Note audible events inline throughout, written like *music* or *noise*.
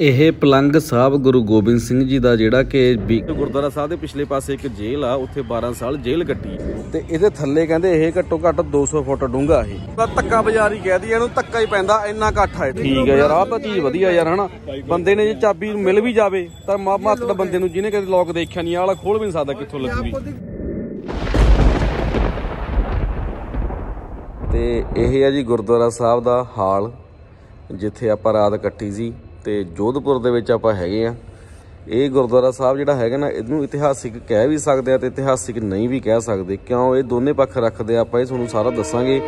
ਇਹ ਪਲੰਗ ਸਾਹਿਬ ਗੁਰੂ ਗੋਬਿੰਦ ਸਿੰਘ ਜੀ ਦਾ ਜਿਹੜਾ ਕਿ ਗੁਰਦੁਆਰਾ ਸਾਹਿਬ ਦੇ ਪਿਛਲੇ ਪਾਸੇ ਇੱਕ ਜੇਲ੍ਹ ਆ ਉੱਥੇ 12 ਸਾਲ ਜੇਲ੍ਹ ਕੱਟੀ। ਤੇ ਇਹਦੇ ਥੱਲੇ ਕਹਿੰਦੇ ਇਹ ਘੱਟੋ ਘੱਟ 200 ਫੁੱਟ ਡੂੰਘਾ ਇਹ। ਤਾਂ ਧੱਕਾ ਬਾਜ਼ਾਰ ਹੀ ਕਹਿਦੀ ਇਹਨੂੰ ਧੱਕਾ ਹੀ ਪੈਂਦਾ ਇੰਨਾ ਇਕੱਠ ਹੈ ਠੀਕ ਹੈ ਯਾਰ ਆਹ ਤਾਂ ਚੀਜ਼ ਵਧੀਆ ਯਾਰ ਹਨਾ? ਬੰਦੇ ਨੇ ਜੇ ਚਾਬੀ ਮਿਲ ਵੀ ਜਾਵੇ ਤਾਂ ਮਾਤੜ ਬੰਦੇ ਨੂੰ ਜਿਹਨੇ ਕਦੇ ਲੋਕ ਦੇਖਿਆ ਨਹੀਂ ਆਹ ਵਾਲਾ ਖੋਲ ਵੀ ਨਹੀਂ ਸਕਦਾ ਕਿੱਥੋਂ ਲੱਗੂਗੀ ਤੇ ਇਹ ਹੈ ਜੀ ਗੁਰਦੁਆਰਾ ਸਾਹਿਬ ਦਾ ਹਾਲ ਜਿੱਥੇ ਆਪਾਂ ਰਾਤ ਕੱਟੀ ਸੀ। ਤੇ ਜੋਧਪੁਰ ਦੇ ਵਿੱਚ ਆਪਾਂ ਹੈਗੇ ਆ। ਇਹ ਗੁਰਦੁਆਰਾ ਸਾਹਿਬ ਜਿਹੜਾ ਹੈਗਾ ਨਾ, ਇਹਨੂੰ ਇਤਿਹਾਸਿਕ ਕਹਿ ਵੀ ਸਕਦੇ ਆ ਤੇ ਇਤਿਹਾਸਿਕ ਨਹੀਂ ਵੀ ਕਹਿ ਸਕਦੇ। ਕਿਉਂ? ਇਹ ਦੋਨੇ ਪੱਖ ਰੱਖਦੇ ਆ ਆਪਾਂ, ਇਹ ਤੁਹਾਨੂੰ ਸਾਰਾ ਦੱਸਾਂਗੇ।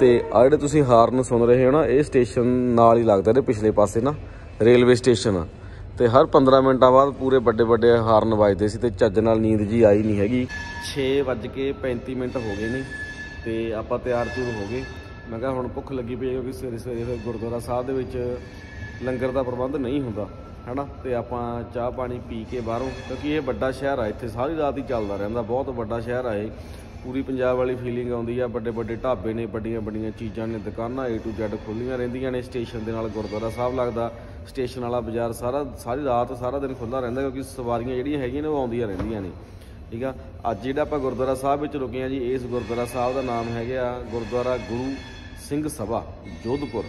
ਤੇ ਆ ਜਿਹੜੇ ਤੁਸੀਂ ਹਾਰਨ ਸੁਣ ਰਹੇ ਹੋ ਨਾ, ਇਹ ਸਟੇਸ਼ਨ ਨਾਲ ਹੀ ਲੱਗਦਾ ਇਹਦੇ ਪਿਛਲੇ ਪਾਸੇ ਨਾ, ਰੇਲਵੇ ਸਟੇਸ਼ਨ। ਆ ਤੇ ਹਰ 15 ਮਿੰਟਾਂ ਬਾਅਦ ਪੂਰੇ ਵੱਡੇ ਵੱਡੇ ਹਾਰਨ ਵੱਜਦੇ ਸੀ ਤੇ ਚੱਜ ਨਾਲ ਨੀਂਦ ਜੀ ਆਈ ਨਹੀਂ ਹੈਗੀ। 6:35 ਮਿੰਟ ਹੋ ਗਏ ਨੇ ਤੇ ਆਪਾਂ ਤਿਆਰ ਤਿਉਰ ਹੋ ਗਏ। ਮੈਂ ਕਿਹਾ ਹੁਣ ਭੁੱਖ ਲੱਗੀ ਪਈ ਹੈ ਕਿਉਂਕਿ ਸਵੇਰੇ ਸਵੇਰੇ ਫਿਰ ਗੁਰਦੁਆਰਾ ਸਾਹਿਬ ਦੇ ਵਿੱਚ ਲੰਗਰ ਦਾ ਪ੍ਰਬੰਧ ਨਹੀਂ ਹੁੰਦਾ, ਹੈਨਾ? ਤੇ ਆਪਾਂ ਚਾਹ ਪਾਣੀ ਪੀ ਕੇ ਬਾਹਰੋਂ, ਕਿਉਂਕਿ ਇਹ ਵੱਡਾ ਸ਼ਹਿਰ ਆ, ਇੱਥੇ ਸਾਰੀ ਰਾਤ ਹੀ ਚੱਲਦਾ ਰਹਿੰਦਾ, ਬਹੁਤ ਵੱਡਾ ਸ਼ਹਿਰ ਆ ਇਹ। ਪੂਰੀ ਪੰਜਾਬ ਵਾਲੀ ਫੀਲਿੰਗ ਆਉਂਦੀ ਆ, ਵੱਡੇ ਵੱਡੇ ਢਾਬੇ ਨੇ, ਵੱਡੀਆਂ ਵੱਡੀਆਂ ਚੀਜ਼ਾਂ ਨੇ, ਦੁਕਾਨਾਂ A to Z ਖੁੱਲੀਆਂ ਰਹਿੰਦੀਆਂ ਨੇ ਸਟੇਸ਼ਨ ਦੇ ਨਾਲ ਗੁਰਦੁਆਰਾ ਸਾਹਿਬ ਲੱਗਦਾ ਸਟੇਸ਼ਨ ਵਾਲਾ ਬਾਜ਼ਾਰ ਸਾਰਾ, ਸਾਰੀ ਰਾਤ ਸਾਰਾ ਦਿਨ ਖੁੱਲ੍ਹਾ ਰਹਿੰਦਾ, ਕਿਉਂਕਿ ਸਵਾਰੀਆਂ ਜਿਹੜੀਆਂ ਹੈਗੀਆਂ ਨੇ ਉਹ ਆਉਂਦੀਆਂ ਰਹਿੰਦੀਆਂ ਨੇ, ਠੀਕ ਆ? ਅੱਜ ਜਿਹੜਾ ਆਪਾਂ ਗੁਰਦੁਆਰਾ ਸਾਹਿਬ ਵਿੱਚ ਰੁਕੇ ਆ ਜੀ, ਇਸ ਗੁਰਦੁਆਰਾ ਸਾਹਿਬ ਦਾ ਨਾਮ ਹੈਗਾ ਗੁਰਦੁਆਰਾ ਗੁਰੂ ਸਿੰਘ ਸਭਾ, ਜੋਧਪੁਰ।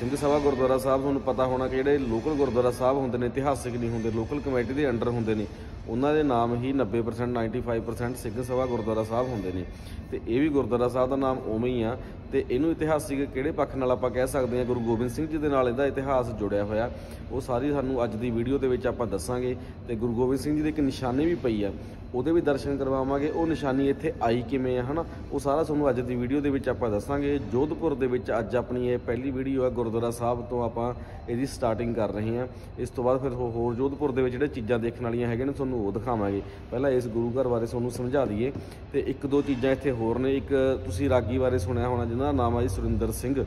ਸਿੰਘ ਸਭਾ ਗੁਰਦੁਆਰਾ ਸਾਹਿਬ ਤੁਹਾਨੂੰ ਪਤਾ ਹੋਣਾ ਕਿ ਜਿਹੜੇ ਲੋਕਲ ਗੁਰਦੁਆਰਾ ਸਾਹਿਬ ਹੁੰਦੇ ਨੇ, ਇਤਿਹਾਸਿਕ ਨਹੀਂ ਹੁੰਦੇ, ਲੋਕਲ ਕਮੇਟੀ ਦੇ ਅੰਡਰ ਹੁੰਦੇ ਨੇ, ਉਹਨਾਂ ਦੇ ਨਾਮ ਹੀ 90% 95% ਸਿੰਘ ਸਭਾ ਗੁਰਦੁਆਰਾ ਸਾਹਿਬ ਹੁੰਦੇ ਨੇ। ਤੇ ਇਹ ਵੀ ਗੁਰਦੁਆਰਾ ਸਾਹਿਬ ਦਾ ਨਾਮ ਉਵੇਂ ਹੀ ਆ ਤੇ ਇਹਨੂੰ ਇਤਿਹਾਸਿਕ ਕਿਹੜੇ ਪੱਖ ਨਾਲ ਆਪਾਂ ਕਹਿ ਸਕਦੇ ਹਾਂ, ਗੁਰੂ ਗੋਬਿੰਦ ਸਿੰਘ ਜੀ ਦੇ ਨਾਲ ਇਹਦਾ ਇਤਿਹਾਸ ਜੁੜਿਆ ਹੋਇਆ। ਉਹ ਸਾਰੀ ਸਾਨੂੰ ਅੱਜ ਦੀ ਵੀਡੀਓ ਦੇ ਵਿੱਚ ਆਪਾਂ ਦੱਸਾਂਗੇ ਤੇ ਗੁਰੂ ਗੋਬਿੰਦ ਸਿੰਘ ਜੀ ਦੀ ਇੱਕ ਨਿਸ਼ਾਨੀ ਵੀ ਪਈ ਆ, ਉਹਦੇ ਵੀ ਦਰਸ਼ਨ ਕਰਵਾਵਾਂਗੇ। ਉਹ ਨਿਸ਼ਾਨੀ ਇੱਥੇ ਆਈ ਕਿਵੇਂ ਆ, ਹਨਾ? ਉਹ ਸਾਰਾ ਤੁਹਾਨੂੰ ਅੱਜ ਦੀ ਵੀਡੀਓ ਦੇ ਵਿੱਚ ਆਪਾਂ ਦੱਸਾਂਗੇ। ਜੋਧਪੁਰ ਦੇ ਵਿੱਚ ਅੱਜ ਆਪਣੀ ਇਹ ਪਹਿਲੀ ਵੀਡੀਓ ਆ, ਗੁਰਦੁਆਰਾ ਸਾਹਿਬ ਤੋਂ ਆਪਾਂ ਇਹਦੀ ਸਟਾਰਟਿੰਗ ਕਰ ਰਹੇ ਹਾਂ। ਇਸ ਤੋਂ ਬਾਅਦ ਫਿਰ ਹੋਰ ਜੋਧਪੁਰ ਦੇ ਵਿੱਚ ਜਿਹੜੇ ਚੀਜ਼ਾਂ ਦੇਖਣ ਵਾਲੀਆਂ ਹੈਗੀਆਂ ਨੇ, ਤੁਹਾਨੂੰ ਉਹ ਦਿਖਾਵਾਂਗੇ। ਪਹਿਲਾਂ ਇਸ ਗੁਰੂ ਘਰ ਬਾਰੇ ਤੁਹਾਨੂੰ ਸਮਝਾ ਦਈਏ। ਤੇ ਇੱਕ ਦੋ ਚੀਜ਼ਾਂ ਇੱਥੇ ਹੋਰ ਨੇ। ਇੱਕ ਤੁਸੀਂ ਰਾਗੀ ਬਾਰੇ ਸੁਣਿਆ ਹੋਣਾ ਜਿਹਨਾਂ ਦਾ ਨਾਮ ਆ ਜੀ ਸੁਰਿੰਦਰ ਸਿੰਘ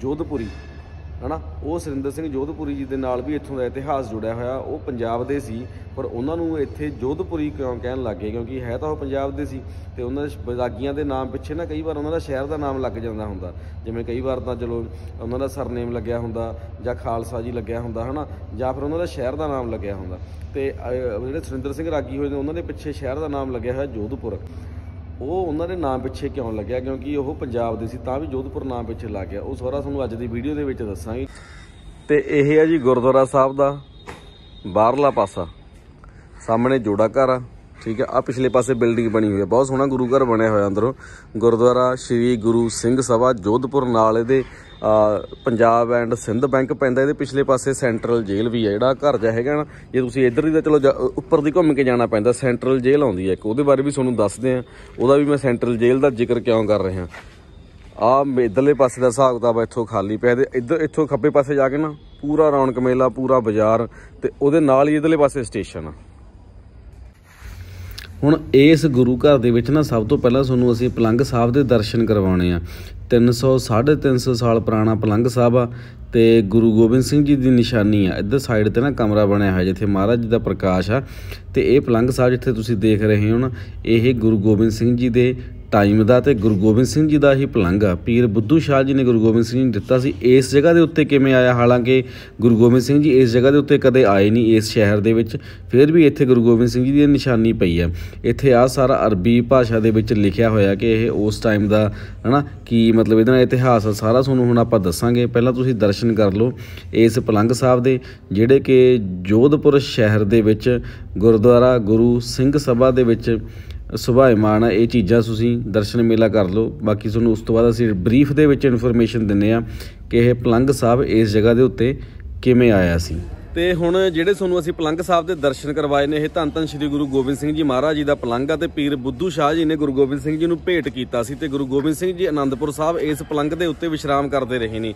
ਜੋਧਪੁਰੀ, ਹਨਾ? ਉਹ ਸੁਰਿੰਦਰ ਸਿੰਘ ਜੋਧਪੁਰੀ ਜੀ ਦੇ ਨਾਲ ਵੀ ਇੱਥੋਂ ਦਾ ਇਤਿਹਾਸ ਜੁੜਿਆ ਹੋਇਆ। ਉਹ ਪੰਜਾਬ ਦੇ ਸੀ, ਪਰ ਉਹਨਾਂ ਨੂੰ ਇੱਥੇ ਜੋਧਪੁਰੀ ਕਿਉਂ ਕਹਿਣ ਲੱਗੇ ਕਿਉਂਕਿ ਹੈ ਤਾਂ ਉਹ ਪੰਜਾਬ ਦੇ ਸੀ ਤੇ ਉਹਨਾਂ ਦੇ ਬਜ਼ਾਗੀਆਂ ਦੇ ਨਾਮ ਪਿੱਛੇ ਨਾ ਕਈ ਵਾਰ ਉਹਨਾਂ ਦਾ ਸ਼ਹਿਰ ਦਾ ਨਾਮ ਲੱਗ ਜਾਂਦਾ ਹੁੰਦਾ। ਜਿਵੇਂ ਕਈ ਵਾਰ ਤਾਂ ਚਲੋ ਉਹਨਾਂ ਦਾ ਸਰਨੇਮ ਲੱਗਿਆ ਹੁੰਦਾ ਜਾਂ ਖਾਲਸਾ ਜੀ ਲੱਗਿਆ ਹੁੰਦਾ, ਹਨਾ? ਜਾਂ ਫਿਰ ਉਹਨਾਂ ਦਾ ਸ਼ਹਿਰ ਦਾ ਨਾਮ ਲੱਗਿਆ ਹੁੰਦਾ। ਤੇ ਜਿਹੜੇ ਸੁਰਿੰਦਰ ਸਿੰਘ ਰਾਗੀ ਹੋਏ ਨੇ, ਉਹਨਾਂ ਦੇ ਪਿੱਛੇ ਸ਼ਹਿਰ ਦਾ ਨਾਮ ਲੱਗਿਆ ਹੋਇਆ ਜੋਧਪੁਰ। ਉਹ ਉਹਨਾਂ ਦੇ ਨਾਮ ਪਿੱਛੇ ਕਿਉਂ ਲੱਗਿਆ? ਕਿਉਂਕਿ ਉਹ ਪੰਜਾਬ ਦੇ ਸੀ, ਤਾਂ ਵੀ ਜੋਧਪੁਰ ਨਾਮ ਪਿੱਛੇ ਲੱਗ ਗਿਆ। ਉਹ ਸਾਰਾ ਤੁਹਾਨੂੰ ਅੱਜ ਦੀ ਵੀਡੀਓ ਦੇ ਵਿੱਚ ਦੱਸਾਂਗੇ। ਤੇ ਇਹ ਹੈ ਜੀ ਗੁਰਦੁਆਰਾ ਸਾਹਿਬ ਦਾ ਬਾਹਰਲਾ ਪਾਸਾ। ਸਾਹਮਣੇ ਜੋੜਾ ਘਰ ਆ, ਠੀਕ ਹੈ ਆ ਪਿਛਲੇ ਪਾਸੇ ਬਿਲਡਿੰਗ ਬਣੀ ਹੋਈ ਹੈ ਬਹੁਤ ਸੋਹਣਾ ਗੁਰੂ ਘਰ ਬਣਿਆ ਹੋਇਆ ਅੰਦਰੋਂ। ਗੁਰਦੁਆਰਾ ਸ਼੍ਰੀ ਗੁਰੂ ਸਿੰਘ ਸਭਾ ਜੋਧਪੁਰ ਨਾਲ ਇਹਦੇ ਪੰਜਾਬ ਐਂਡ ਸਿੰਧ ਬੈਂਕ ਪੈਂਦਾ, ਇਹਦੇ ਪਿਛਲੇ ਪਾਸੇ ਸੈਂਟਰਲ ਜੇਲ੍ਹ ਵੀ ਹੈ ਜਿਹੜਾ ਘਰ ਜਾ ਹੈਗਾ ਨਾ, ਜੇ ਤੁਸੀਂ ਇੱਧਰ ਦੀ ਤਾਂ ਚਲੋ ਜਾ- ਉੱਪਰ ਦੀ ਘੁੰਮ ਕੇ ਜਾਣਾ ਪੈਂਦਾ, ਸੈਂਟਰਲ ਜੇਲ੍ਹ ਆਉਂਦੀ ਹੈ ਇੱਕ, ਉਹਦੇ ਬਾਰੇ ਵੀ ਤੁਹਾਨੂੰ ਦੱਸਦੇ ਆ, ਉਹਦਾ ਵੀ ਮੈਂ ਸੈਂਟਰਲ ਜੇਲ੍ਹ ਦਾ ਜ਼ਿਕਰ ਕਿਉਂ ਕਰ ਰਿਹਾ। ਆ ਇਧਰਲੇ ਪਾਸੇ ਦਾ ਹਿਸਾਬ ਕਿਤਾਬ ਇੱਥੋਂ ਖਾਲੀ ਪਿਆ ਤੇ ਇੱਧਰ, ਇੱਥੋਂ ਖੱਬੇ ਪਾਸੇ ਜਾ ਕੇ ਨਾ, ਪੂਰਾ ਰੌਣਕ ਮੇਲਾ, ਪੂਰਾ ਬਾਜ਼ਾਰ, ਤੇ ਉਹਦੇ ਨਾਲ ਹੀ ਇਧਰਲੇ ਪਾਸੇ ਸਟੇਸ਼ਨ ਆ। ਹੁਣ ਇਸ ਗੁਰੂ ਘਰ ਦੇ ਵਿੱਚ ਨਾ ਸਭ ਤੋਂ ਪਹਿਲਾਂ ਤੁਹਾਨੂੰ ਅਸੀਂ ਪਲੰਗ ਸਾਹਿਬ ਦੇ ਦਰਸ਼ਨ ਕਰਵਾਉਣੇ ਆ। 300 350 ਸਾਲ ਪੁਰਾਣਾ ਪਲੰਗ ਸਾਹਿਬ ਆ ਤੇ ਗੁਰੂ ਗੋਬਿੰਦ ਸਿੰਘ ਜੀ ਦੀ ਨਿਸ਼ਾਨੀ ਆ। ਇੱਧਰ ਸਾਈਡ ਤੇ ਨਾ ਕਮਰਾ ਬਣਿਆ ਹੋਇਆ ਜਿੱਥੇ ਮਹਾਰਾਜ ਜੀ ਦਾ ਪ੍ਰਕਾਸ਼ ਆ। ਤੇ ਇਹ ਪਲੰਗ ਸਾਹਿਬ ਜਿੱਥੇ ਤੁਸੀਂ ਦੇਖ ਰਹੇ ਹੋ ਨਾ, ਇਹ ਗੁਰੂ ਗੋਬਿੰਦ ਸਿੰਘ ਜੀ ਦੇ ਟਾਈਮ ਦਾ ਤੇ ਗੁਰੂ ਗੋਬਿੰਦ ਸਿੰਘ ਜੀ ਦਾ ਹੀ ਪਲੰਗ ਆ। ਪੀਰ ਬੁੱਧੂ ਸ਼ਾਹ ਜੀ ਨੇ ਗੁਰੂ ਗੋਬਿੰਦ ਸਿੰਘ ਜੀ ਨੂੰ ਦਿੱਤਾ ਸੀ। ਇਸ ਜਗ੍ਹਾ ਦੇ ਉੱਤੇ ਕਿਵੇਂ ਆਇਆ? ਹਾਲਾਂਕਿ ਗੁਰੂ ਗੋਬਿੰਦ ਸਿੰਘ ਜੀ ਇਸ ਜਗ੍ਹਾ ਦੇ ਉੱਤੇ ਕਦੇ ਆਏ ਨਹੀਂ ਇਸ ਸ਼ਹਿਰ ਦੇ ਵਿੱਚ। ਫਿਰ ਵੀ ਇੱਥੇ ਗੁਰੂ ਗੋਬਿੰਦ ਸਿੰਘ ਜੀ ਦੀ ਨਿਸ਼ਾਨੀ ਪਈ ਹੈ ਇੱਥੇ ਆ ਸਾਰਾ ਅਰਬੀ ਭਾਸ਼ਾ ਦੇ ਵਿੱਚ ਲਿਖਿਆ ਹੋਇਆ ਕਿ ਇਹ ਉਸ ਟਾਈਮ ਦਾ, ਹਨਾ, ਕੀ ਮਤਲਬ ਇਹਦਾ ਇਤਿਹਾਸ ਆ, ਸਾਰਾ ਤੁਹਾਨੂੰ ਹੁਣ ਆਪਾਂ ਦੱਸਾਂਗੇ। ਪਹਿਲਾਂ ਤੁਸੀਂ ਦਰਸ਼ਨ ਕਰ ਲਓ ਇਸ ਪਲੰਗ ਸਾਹਿਬ ਦੇ, ਜਿਹੜੇ ਕਿ ਜੋਧਪੁਰ ਸ਼ਹਿਰ ਦੇ ਵਿੱਚ, ਗੁਰਦੁਆਰਾ ਗੁਰੂ ਸਿੰਘ ਸਭਾ ਦੇ ਵਿੱਚ ਸੁਭਾਇਮਾਨ ਆ, ਇਹ ਚੀਜ਼ਾਂ ਤੁਸੀਂ ਦਰਸ਼ਨ ਮੇਲਾ ਕਰ ਲਓ। ਬਾਕੀ ਤੁਹਾਨੂੰ ਉਸ ਤੋਂ ਬਾਅਦ ਅਸੀਂ ਬਰੀਫ ਦੇ ਵਿੱਚ ਇਨਫੋਰਮੇਸ਼ਨ ਦਿੰਨੇ ਆ ਕਿ ਇਹ ਪਲੰਗ ਸਾਹਿਬ ਇਸ ਜਗ੍ਹਾ ਦੇ ਉੱਤੇ ਕਿਵੇਂ ਆਇਆ ਸੀ। ਤੇ ਹੁਣ ਜਿਹੜੇ ਤੁਹਾਨੂੰ ਅਸੀਂ ਪਲੰਗ ਸਾਹਿਬ ਦੇ ਦਰਸ਼ਨ ਕਰਵਾਏ ਨੇ, ਇਹ ਧੰਨ ਧੰਨ ਸ੍ਰੀ ਗੁਰੂ ਗੋਬਿੰਦ ਸਿੰਘ ਜੀ ਮਹਾਰਾਜ ਜੀ ਦਾ ਪਲੰਗ ਆ ਤੇ ਪੀਰ ਬੁੱਧੂ ਸ਼ਾਹ ਜੀ ਨੇ ਗੁਰੂ ਗੋਬਿੰਦ ਸਿੰਘ ਜੀ ਨੂੰ ਭੇਟ ਕੀਤਾ ਸੀ ਤੇ ਗੁਰੂ ਗੋਬਿੰਦ ਸਿੰਘ ਜੀ ਆਨੰਦਪੁਰ ਸਾਹਿਬ ਇਸ ਪਲੰਗ ਦੇ ਉੱਤੇ ਵਿਸ਼ਰਾਮ ਕਰਦੇ ਰਹੇ ਨੇ।